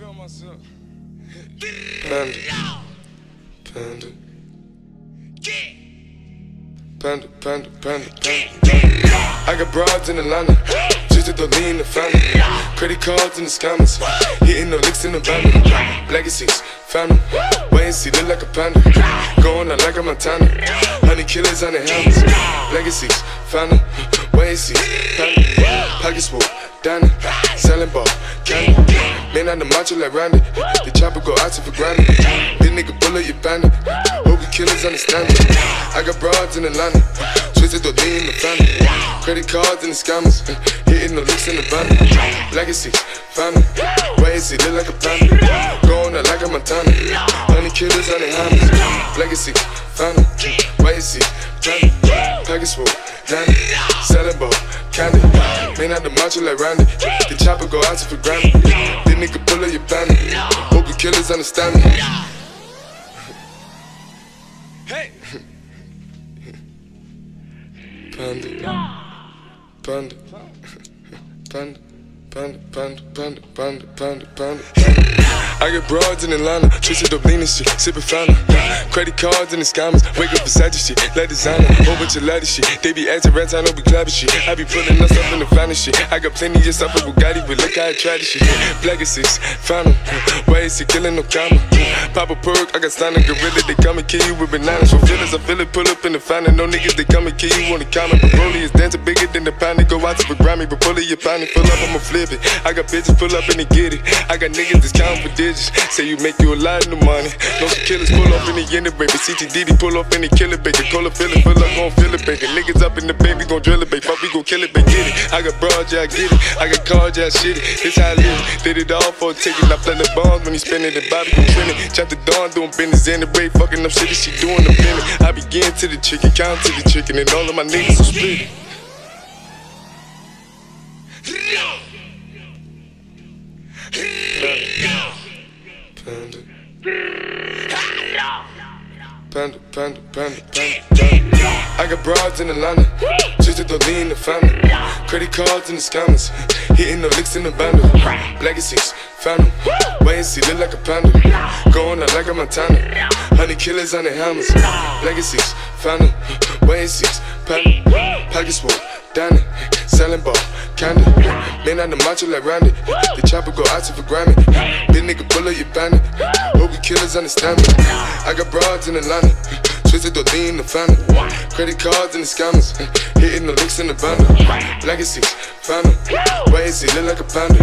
like my vibe right now. I'm myself. Panda. Panda. Panda, panda, panda, panda. I got broads in Atlanta. Just to lean the family. Credit cards in the scammers. Hitting the licks in the van. Legacies, them. Wait and see, look like a panda. Going out like a Montana. Honey killers on the helmets. Legacies, them. Wait and see, panda. Pockets full, Danny. Selling ball, candy. Man on the macho like Randy. The chopper go out to for granted. This nigga bullet, you bandit. Hope you killers understand it. I got broads in Atlanta. Twisted the in the family. Credit cards and the scammers. Hitting the licks in the van. Legacy, family. Wait and see, look like a panda. Going out like a Montana. Honey killers on the hammers. Legacy, family. Wait and see, family. Package full, Danny. Selling ball, candy. Man out the macho like Randy. The chopper go out to for granted. This nigga pull up your bandit. Hope you killers understand me. Hey! Panda. Panda. Panda. Panda, panda, panda, panda, panda, panda. I get broads in Atlanta, twisted up lean and shit, sippin' fountain. Credit cards and the scammers, wake up Versace shit, let designer, whole bunch of lattice shit. They be acting rats, I know we clapping shit. I be pulling us up in the finest shit. I got plenty just off of Bugatti, but look how I try this shit. Legacies, found 'em. Why is he killing no comma? Pop a perk, I got signed a gorilla, they come and kill you with bananas. For feelings, I feel it, pull up in the fountain. No niggas, they come and kill you on the comment. But Broly is dancing bigger than the pound. They go out to the Grammy, but pull it, you pound it, pull up, I'ma flip I got bitches pull up and they get it. I got niggas that's counting for digits. Say you make you a lot of money. No killers pull up in the end, baby. CTDD pull up in the killer, baby. Call it, feel it, pull up, gon' feel it, baby. Niggas up in the baby, gon' drill it, baby. Fuck, we gon' kill it, baby. Get it. I got broads, yeah, I get it. I got cars, yeah, I shit it. This how I live. Did it all for a ticket. I play the bombs when he spinning the body, gon' trend it. Chop the dawn, doing business in the break, fucking up shit. She doing the minute. I begin to the chicken, count to the chicken, and all of my niggas are split. Panda, panda, panda, panda, panda. I got broads in Atlanta, just to lean the family. Credit cards and the scammers, hitting the licks in the bundle. Legacies, 'em. Wait and see, look like a panda. Going out like a Montana. Honey killers on the hammers. Legacies, Wait and see, panda. Pockets full, Danny. Selling ball, candy. Man on the macho like Randy. The chopper go out to for Grammy. Big nigga pull up your bandit. Hope you killers understand me. I got broads in the Atlanta. Twisted the lean in the family. Credit cards and the scammers. Hitting the licks in the bundle. Legacies, 'em. Wait and see, look like a panda.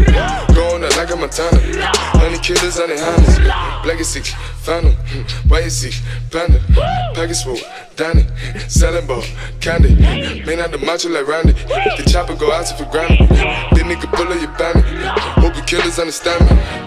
Going out like a Montana. Honey killers on the hammers. Found 'em. Wait and see, panda. Package full, Danny. Selling ball, candy. Man out the macho like Randy. The chopper go out to for Grammy. This nigga pull up your bandit. Hope you killers understand me.